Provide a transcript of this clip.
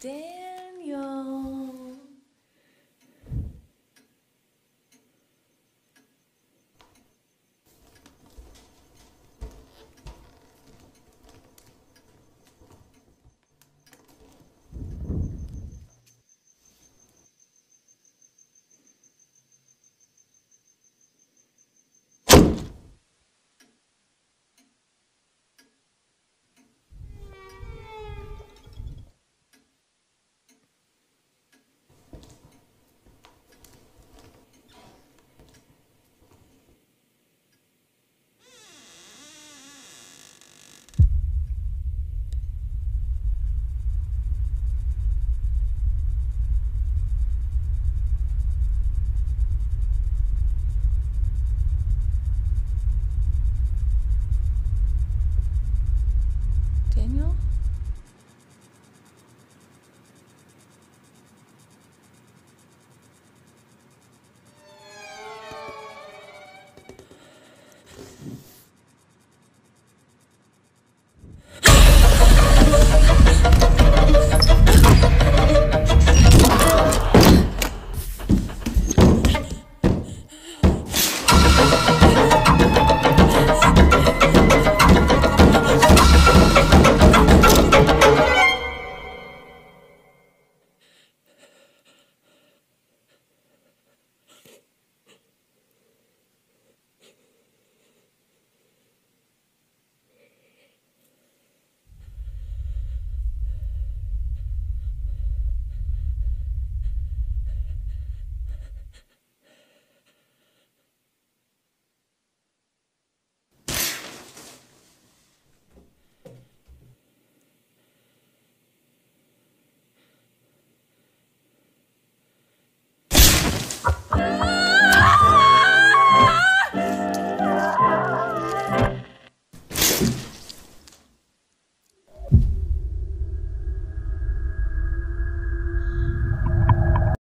Daniel.